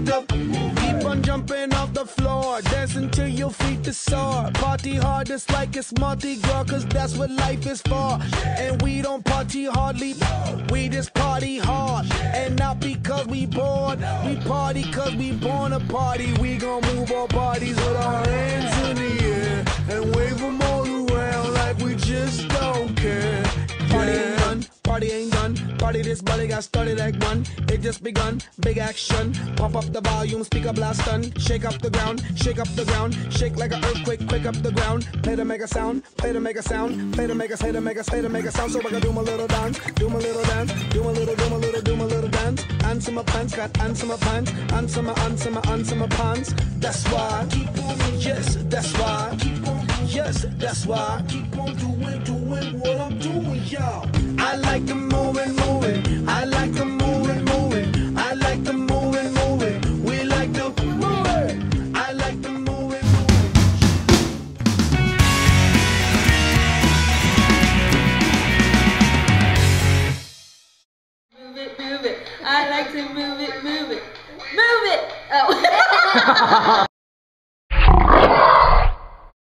up. Keep on jumping off the floor, dancing till your feet are sore. Party hard, it's like it's Mardi Gras, cause that's what life is for. And we don't party hardly, we just party hard. And not because we bored, we party cause we born a party. We gon' move our bodies with our hands in the air and wave them party ain't done. Party this body got started like one. It just begun, big action. Pump up the volume, speaker blast done. Shake up the ground, shake up the ground. Shake like an earthquake, quake up the ground. Play to make a sound, play to make a sound. Play to make a, play to make a, play to make a sound. So I can do my little dance, do my little dance, do my little, do my little, do my little dance. Answer my pants, got answer my pants. Answer my, answer my, answer my pants. That's why. Keep on, yes, that's why. Keep yes, that's why I keep on doing, doing what I'm doing, y'all. I like to move and move it. I like to move and move it. I like to move and move it. We like to move it. I like to move and move it. Move it, move it. I like to move it, move it. Move it! Oh.